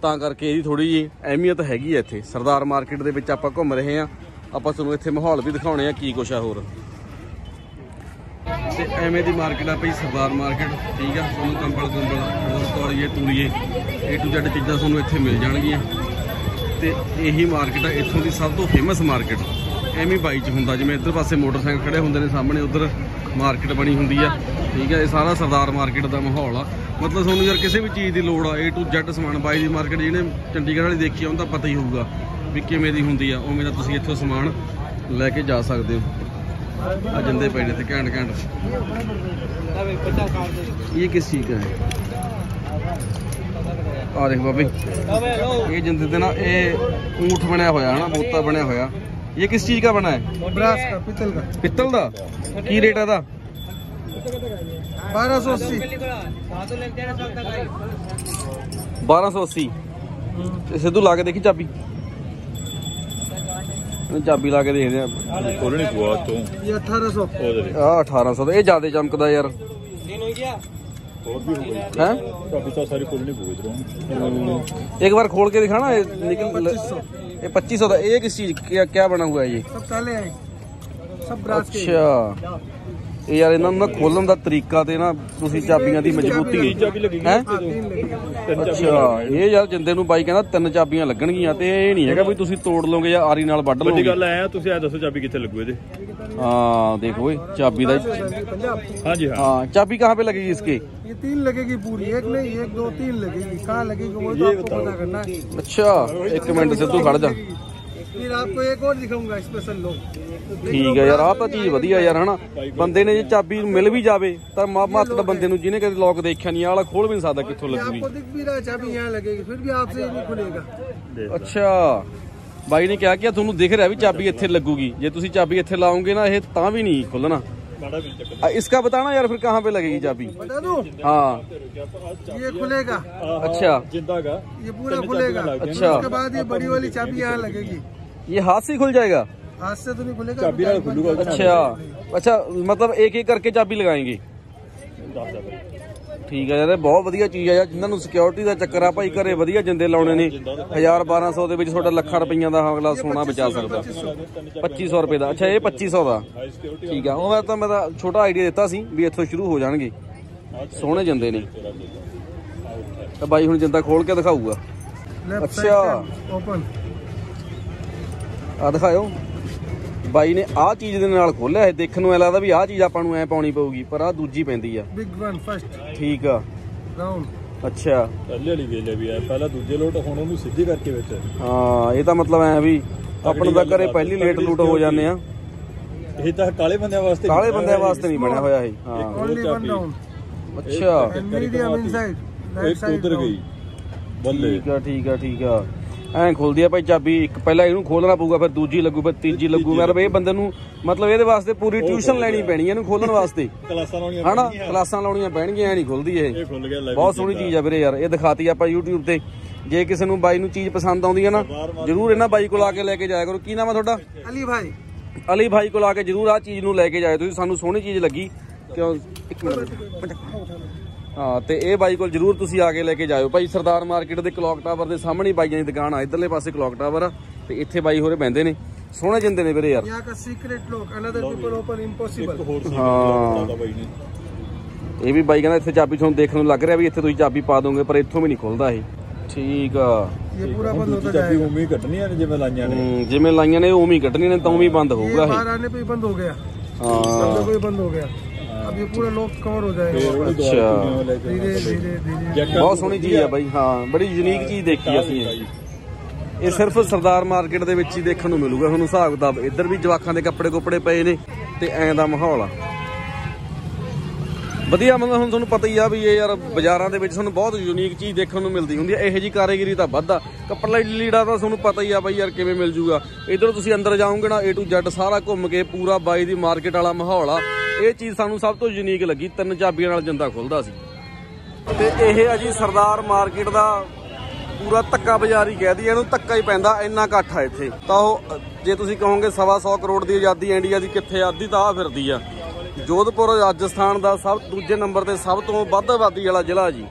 ਤਾਂ ਕਰਕੇ ਇਹਦੀ ਥੋੜੀ ਜੀ ਅਹਿਮੀਅਤ ਹੈਗੀ ਹੈ ਇੱਥੇ। ਸਰਦਾਰ ਮਾਰਕੀਟ ਦੇ ਵਿੱਚ ਆਪਾਂ ਘੁੰਮ ਰਹੇ ਹਾਂ। ਆਪਾਂ ਤੁਹਾਨੂੰ ਇੱਥੇ ਮਾਹੌਲ ਵੀ ਦਿਖਾਉਣੇ ਆ ਕੀ ਕੁਛ ਆ ਹੋਰ। ਤੇ ਐਵੇਂ ਦੀ ਮਾਰਕੀਟ ਆ ਭਈ ਸਰਦਾਰ ਮਾਰਕੀਟ ਠੀਕ ਆ? ਤੁਹਾਨੂੰ ਕੰਬਲ ਕੰਬਲ, ਹੋਰ ਤੌਲੀਏ ਤੂਲੀਏ A to Z ਚੀਜ਼ਾਂ ਤੁਹਾਨੂੰ ਇੱਥੇ ਮਿਲ ਜਾਣਗੀਆਂ। ਤੇ ਇਹੀ ਮਾਰਕੀਟ ਆ, ਇੱਥੋਂ ਦੀ ਸਭ ਤੋਂ ਫੇਮਸ ਮਾਰਕੀਟ ਐਵੇਂ ਬਾਈ ਚ ਹੁੰਦਾ, ਜਿਵੇਂ ਇੱਧਰ ਪਾਸੇ ਮੋਟਰਸਾਈਕਲ ਖੜੇ ਹੁੰਦੇ ਨੇ ਸਾਹਮਣੇ, ਉਧਰ ਮਾਰਕੀਟ ਬਣੀ ਹੁੰਦੀ ਆ। ਠੀਕ ਆ, ਇਹ ਸਾਰਾ ਸਰਦਾਰ ਮਾਰਕੀਟ ਦਾ ਮਾਹੌਲ ਆ। ਮਤਲਬ ਤੁਹਾਨੂੰ ਯਾਰ ਕਿਸੇ ਵੀ ਚੀਜ਼ ਦੀ ਲੋੜ ਆ, A to Z ਸਮਾਨ, ਬਾਈ ਦੀ ਮਾਰਕੀਟ, ਜਿਹਨੇ ਚੰਡੀਗੜ੍ਹ ਵਾਲੀ ਦੇਖੀ ਆ, ਉਹਨੂੰ ਤਾਂ ਪਤਾ ਹੀ ਹੋਊਗਾ ਵੀ ਕਿਵੇਂ ਦੀ ਹੁੰਦੀ ਆ। ਉਵੇਂ ਦਾ ਤੁਸੀਂ ਇੱਥੋਂ ਸਮਾਨ ਲੈ ਕੇ ਜਾ ਸਕਦੇ ਹੋ। ਆ ਜੰਦੇ ਪਏ ਨੇ ਤੇ ਘੈਂਟ ਘੈਂਟ। ਇਹ ਕਿਸ ਚੀਜ਼ ਦਾ ਹੈ? ਆ ਦੇਖ ਬਾਬੇ, ਇਹ ਜਿੰਦੇ ਤੇ ਨਾ ਇਹ ਊਠ ਬਣਿਆ ਹੋਇਆ ਹੈ ਨਾ ਬੋਤਾ ਬਣਿਆ ਹੋਇਆ। ਇਹ ਕਿਸ ਚੀਜ਼ ਦਾ ਬਣਾ ਹੈ ब्रास का पीतल का ਪਿੱਤਲ ਦਾ ਕੀ ਰੇਟ ਆ ਦਾ बारह सौ अस्सी 1280 ਤੇ ਸਿੱਧੂ ਲਾ ਕੇ ਦੇਖੀ ਚਾਬੀ ਇਹਨੂੰ ਚਾਬੀ ਲਾ ਕੇ ਦੇਖਦੇ ਆ ਖੋਲਣੀ ਪੂਆ ਤੋਂ ये अठारह सौ ਉਹਦੇ ਲਈ ਆ 1800 ਦਾ ਇਹ ਜਿਆਦਾ ਚਮਕਦਾ ਯਾਰ ਹੋਰ ਵੀ ਹੋ ਗਈ ਹੈ ਕਾਫੀ ਤਾਂ ਸਾਰੀ ਖੋਲਣੀ ਪਊ ਇਧਰੋਂ एक बार खोल के दिखाना ये निकल ये पच्चीस सौ था ये किस चीज क्या क्या बना हुआ है ये सब ताले हैं सब ब्रास के ਅੱਛਾ ਇਹ ਯਾਰ ਇਹਨਾਂ ਨੂੰ ਨਾ ਖੋਲਣ ਦਾ ਤਰੀਕਾ ਤੇ ਨਾ ਤੁਸੀਂ ਚਾਬੀਆਂ ਦੀ ਮਜ਼ਬੂਤੀ ਚਾਬੀ ਲੱਗੇਗੀ ਹੈ हाँ तीन लगेगी ਅੱਛਾ ਇਹ ਯਾਰ ਜਿੰਦੇ ਨੂੰ ਬਾਈ ਕਹਿੰਦਾ ਤਿੰਨ ਚਾਬੀਆਂ ਲੱਗਣਗੀਆਂ ਤੇ ਇਹ ਨਹੀਂ ਹੈਗਾ ਵੀ ਤੁਸੀਂ ਤੋੜ ਲਓਗੇ ਜਾਂ ਆਰੀ ਨਾਲ ਵੱਢ ਵੱਡੀ ਲਓਗੇ ਗੱਲ ਐ ਤੁਸੀਂ ਐ ਦੱਸੋ ਚਾਬੀ ਕਿੱਥੇ ਲੱਗੂ ਇਹਦੇ ਹਾਂ ਦੇਖੋ ਓਏ ਚਾਬੀ ਦਾ पंजाब ਹਾਂਜੀ ਹਾਂ हाँ चाबी कहाँ पे लगेगी इसकी ये तीन लगेगी पूरी एक नहीं एक दो तीन लगेगी कहाँ लगेगी वो तो आपको पता करना है अच्छा एक मिनट सिद्धू खड़ जा फिर आपको एक और दिखाऊंगा स्पेशल लोग ਠੀਕ ਹੈ ਯਾਰ ਆਹ ਤਾਂ ਚੀਜ਼ ਵਧੀਆ ਯਾਰ ਹਨਾ ਬੰਦੇ ਨੇ ਜੇ ਚਾਬੀ ਮਿਲ ਵੀ ਜਾਵੇ ਤਾਂ ਮਾਤੜ ਬੰਦੇ ਨੂੰ ਜਿਹਨੇ ਕਦੇ ਲੋਕ ਦੇਖਿਆ ਨਹੀਂ ਆਹ ਵਾਲਾ ਖੋਲ ਵੀ ਨਹੀਂ ਸਕਦਾ ਕਿੱਥੋਂ ये ਲੱਗੂਗੀ आपको दिख भी रहा है चाबी यहाँ लगेगी फिर भी आपसे ये नहीं खुलेगा ਅੱਛਾ ਬਾਈ ਨੇ ਕਿਹਾ ਕਿ ਤੁਹਾਨੂੰ ਦਿਖ ਰਿਹਾ ਵੀ ਚਾਬੀ ਇੱਥੇ ਲੱਗੂਗੀ ਜੇ ਤੁਸੀਂ ਚਾਬੀ ਇੱਥੇ ਲਾਓਗੇ ਨਾ ਇਹ ਤਾਂ ਵੀ ਨਹੀਂ ਖੁੱਲਣਾ ਮਾੜਾ ਵੀ ਚੱਕਰ आ, इसका बताना यार फिर कहाँ पे लगेगी चाबी बता दूं हाँ ये खुलेगा अच्छा ਜਿੰਦਾਗਾ ये पूरा खुलेगा अच्छा उसके बाद ये बड़ी वाली चाबी यहाँ लगेगी ये हाथ से ही खुल जाएगा हाथ से तो नहीं खुलेगा ਚਾਬੀ ਨਾਲ ਖੁੱਲੂਗਾ ਉਹਦੇ अच्छा अच्छा मतलब एक एक करके चाबी लगाएंगे ਨਾਲ ਦੱਸ ਦੇ ਠੀਕ ਹੈ ਯਾਰ ਇਹ ਬਹੁਤ ਵਧੀਆ ਚੀਜ਼ ਆ ਯਾਰ ਜਿਨ੍ਹਾਂ ਨੂੰ ਸਿਕਿਉਰਿਟੀ ਦਾ ਚੱਕਰ ਆ ਭਾਈ ਘਰੇ ਵਧੀਆ ਜਿੰਦੇ ਲਾਉਣੇ ਨੇ। 1000 1200 ਦੇ ਵਿੱਚ ਤੁਹਾਡਾ ਲੱਖਾਂ ਰੁਪਈਆਂ ਦਾ ਅਗਲਾ ਸੋਨਾ ਬਚਾ ਸਕਦਾ। 2500 ਰੁਪਏ ਦਾ। ਅੱਛਾ ਇਹ 2500 ਦਾ। ਠੀਕ ਆ ਉਹ ਤਾਂ ਮੈਂ ਤਾਂ ਛੋਟਾ ਆਈਡੀਆ ਦਿੱਤਾ ਸੀ ਵੀ ਇੱਥੋਂ ਸ਼ੁਰੂ ਹੋ ਜਾਣਗੇ। ਸੋਹਣੇ ਜਿੰਦੇ ਨੇ। ਤਾਂ ਬਾਈ ਹੁਣ ਜਿੰਦਾ ਖੋਲ ਕੇ ਦਿਖਾਊਗਾ। ਅੱਛਾ। ਓਪਨ ਆ ਦਿਖਾਓ ਬਾਈ ਨੇ ਆਹ ਚੀਜ਼ ਦੇ ਨਾਲ ਖੋਲਿਆ ਹੈ ਦੇਖਣ ਨੂੰ ਐ ਲੱਗਦਾ ਵੀ ਆਹ ਚੀਜ਼ ਆਪਾਂ ਨੂੰ ਐ ਪਾਉਣੀ ਪਊਗੀ ਪਰ ਆਹ ਦੂਜੀ ਪੈਂਦੀ ਆ। ਬਿਗ ਵਨ ਫਸਟ ਠੀਕ ਆ। ਅੱਛਾ। ਪਹਿਲੇ ਵਾਲੀ ਵੇਲੇ ਵੀ ਆ ਪਹਿਲਾਂ ਦੂਜੇ ਲੋਟ ਹੁਣ ਉਹਨੂੰ ਸਿੱਧੀ ਕਰਕੇ ਵਿੱਚ। ਹਾਂ ਇਹ ਤਾਂ ਮਤਲਬ ਐ ਵੀ ਆਪਣਾ ਤਾਂ ਘਰੇ ਪਹਿਲੀ ਲੇਟ ਲੂਟ ਹੋ ਜਾਂਦੇ ਆ। ਇਹ ਤਾਂ ਕਾਲੇ ਬੰਦਿਆਂ ਵਾਸਤੇ ਕਾਲੇ ਬੰਦਿਆਂ ਵਾਸਤੇ ਨਹੀਂ ਬਣਿਆ ਹੋਇਆ ਇਹ ਹਾਂ। ਅੱਛਾ। ਮੀਡੀਅਮ ਉਧਰ ਗਈ ਬੱਲੇ। ਠੀਕ ਆ ਠੀਕ ਆ ਠੀਕ ਆ। ਐਂ ਖੁੱਲਦੀ ਆ ਭਾਈ ਚਾਬੀ ਇੱਕ ਪਹਿਲਾਂ ਇਹਨੂੰ ਖੋਲਣਾ ਪਊਗਾ ਫਿਰ ਦੂਜੀ ਲੱਗੂ ਫਿਰ ਤੀਜੀ ਲੱਗੂ। ਮਤਲਬ ਇਹ ਬੰਦੇ ਨੂੰ ਮਤਲਬ ਇਹਦੇ ਵਾਸਤੇ ਪੂਰੀ ਟਿਊਸ਼ਨ ਲੈਣੀ ਪੈਣੀ ਇਹਨੂੰ ਖੋਲਣ ਵਾਸਤੇ। *laughs* ਕਲਾਸਾਂ ਲਾਉਣੀਆਂ ਪੈਣਗੀਆਂ। ਐ ਨਹੀਂ ਖੁੱਲਦੀ ਇਹ। ਬਹੁਤ ਸੋਹਣੀ ਚੀਜ਼ ਆ ਵੀਰੇ ਯਾਰ ਇਹ ਦਿਖਾਤੀ ਆਪਾਂ YouTube ਤੇ। ਜੇ ਕਿਸੇ ਨੂੰ ਬਾਈ ਨੂੰ ਚੀਜ਼ ਪਸੰਦ ਆਉਂਦੀ ਹੈ ਨਾ ਜਰੂਰ ਇਹਨਾਂ ਬਾਈ ਕੋਲ ਆ ਕੇ ਲੈ ਕੇ ਜਾਇਆ ਕਰੋ। ਕੀ ਨਾਮ ਹੈ ਤੁਹਾਡਾ? ਅਲੀ ਭਾਈ। ਅਲੀ ਭਾਈ ਕੋਲ ਆ ਕੇ ਜਰੂਰ ਆ ਚੀਜ਼ ਨੂੰ ਲੈ ਕੇ ਜਾਇਓ ਤੁਸੀਂ ਸਾਨੂੰ ਸੋਹਣੀ ਚੀਜ਼ ਲੱਗੀ। ਕਿਉਂ? ਇੱਕ ਮਿੰਟ। ਹਾਂ ਤੇ ਇਹ ਬਾਈ ਕੋਲ ਜਰੂਰ ਤੁਸੀਂ ਆ ਕੇ ਲੈ ਕੇ ਜਾਇਓ। ਭਾਈ ਸਰਦਾਰ ਮਾਰਕੀਟ ਦੇ ਕਲੌਕ ਟਾਵਰ ਦੇ ਸਾਹਮਣੇ ਬਾਈਆਂ ਦੀ ਦੁਕਾਨ ਆ ਇਧਰਲੇ ਪਾਸੇ ਕਲੌਕ ਟਾਵਰ ਆ ਤੇ ਇੱਥੇ ਬਾਈ ਹੋਰੇ ਬੈੰਦੇ ਨੇ। ਸੋਹਣੇ ਜਿੰਦੇ ਨੇ ਵੀਰੇ ਯਾਰ। ਯਾ ਦਾ ਸੀਕ੍ਰੀਟ ਲੋਕ ਅਨਦਰ ਪੀਪਲ ਓਪਨ ਇੰਪੋਸੀਬਲ ਹਾਂ। ਇਹ ਵੀ ਬਾਈ ਕਹਿੰਦਾ ਇੱਥੇ ਚਾਬੀ ਤੁਹਾਨੂੰ ਦੇਖਣ ਨੂੰ ਲੱਗ ਰਿਹਾ ਵੀ ਇੱਥੇ ਤੁਸੀਂ ਚਾਬੀ ਪਾ ਦੋਗੇ ਪਰ ਇੱਥੋਂ ਵੀ ਨਹੀਂ ਖੁੱਲਦਾ ਇਹ। ਠੀਕ ਆ। ਇਹ ਪੂਰਾ ਬੰਦ ਹੋ ਚਾਬੀ ਉਵੇਂ ਹੀ ਕੱਢਣੀਆਂ ਜਿਵੇਂ ਲਾਈਆਂ ਨੇ। ਜਿਵੇਂ ਲਾਈਆਂ ਨੇ ਉਵੇਂ ਹੀ ਕੱਢਣੀਆਂ ਨੇ ਤਾਂ ਉਵੇਂ ਬੰਦ ਹੋਊਗਾ ਇਹ। ਬਾਹਰ ਆਨੇ ਤੇ ਬੰਦ ਹੋ ਗਿਆ। ਹਾਂ। ਸਭ ਕੋਈ ਬੰਦ ਹੋ ਗਿਆ। ये पूरा लॉक कवर हो जाएगा ਅੱਛਾ धीरे धीरे धीरे ਬਹੁਤ ਸੋਹਣੀ ਚੀਜ਼ ਆ ਬਾਈ ਹਾਂ ਬੜੀ ਯੂਨੀਕ ਚੀਜ਼ ਦੇਖੀ ਅਸੀਂ ਇਹ ਇਹ ਸਿਰਫ ਸਰਦਾਰ ਮਾਰਕੀਟ ਦੇ ਵਿੱਚ ਹੀ ਦੇਖਣ ਨੂੰ ਮਿਲੂਗਾ ਤੁਹਾਨੂੰ ਹਿਸਾਬ ਕਿਤਾਬ ਇੱਧਰ ਵੀ ਜਵਾਕਾਂ ਦੇ ਕੱਪੜੇ ਕੁੱਪੜੇ ਪਏ ਨੇ ਤੇ ਐਂ ਦਾ ਮਾਹੌਲ ਆ ਵਧੀਆ ਮਤਲਬ ਹੁਣ ਤੁਹਾਨੂੰ ਪਤਾ ਹੀ ਆ ਵੀ ਇਹ ਯਾਰ ਬਾਜ਼ਾਰਾਂ ਦੇ ਵਿੱਚ ਤੁਹਾਨੂੰ ਬਹੁਤ ਯੂਨੀਕ ਚੀਜ਼ ਦੇਖਣ ਨੂੰ ਮਿਲਦੀ ਹੁੰਦੀ ਹੈ ਇਹੋ ਜੀ ਕਾਰੀਗਰੀ ਤਾਂ ਵੱਧ ਆ ਕੱਪੜਾ ਲੀੜਾ ਤਾਂ ਤੁਹਾਨੂੰ ਪਤਾ ਹੀ ਆ ਬਾਈ ਯਾਰ ਕਿਵੇਂ ਮਿਲ ਜੂਗਾ ਇਧਰ ਤੁਸੀਂ ਅੰਦਰ ਜਾਓਗੇ ਨਾ A to Z ਸਾਰਾ ਘੁੰਮ ਕੇ ਪੂਰਾ ਬਾਈ ਦੀ ਮਾਰਕੀਟ ਵਾਲਾ ਮਾਹੌਲ ਆ ਇਹ ਚੀਜ਼ ਸਾਨੂੰ ਸਭ ਤੋਂ ਯੂਨੀਕ ਲੱਗੀ, ਤਿੰਨ ਚਾਬੀਆਂ ਨਾਲ ਜਿੰਦਾ ਖੁੱਲਦਾ ਸੀ। ਤੇ ਇਹ ਆ ਜੀ ਸਰਦਾਰ ਮਾਰਕੀਟ ਦਾ ਪੂਰਾ ਧੱਕਾ ਬਾਜ਼ਾਰ ਹੀ ਕਹਿ ਦਈਏ, ਇਹਨੂੰ ਧੱਕਾ ਹੀ ਪੈਂਦਾ, ਇੰਨਾ ਇਕੱਠ ਆ ਇੱਥੇ। ਤਾਂ ਉਹ, ਜੇ ਤੁਸੀਂ ਕਹੋਗੇ ਸਵਾ ਸੌ ਕਰੋੜ ਦੀ ਆਜ਼ਾਦੀ ਇੰਡੀਆ ਦੀ ਕਿੱਥੇ ਆ? ਤਾਂ ਆ ਫਿਰਦੀ ਆ। ਜੋਧਪੁਰ, ਰਾਜਸਥਾਨ ਦਾ ਸਭ, ਦੂਜੇ ਨੰਬਰ ਤੇ ਸਭ ਤੋਂ ਵੱਧ ਆਬਾਦੀ ਵਾਲਾ ਜ਼ਿਲ੍ਹਾ ਜੀ।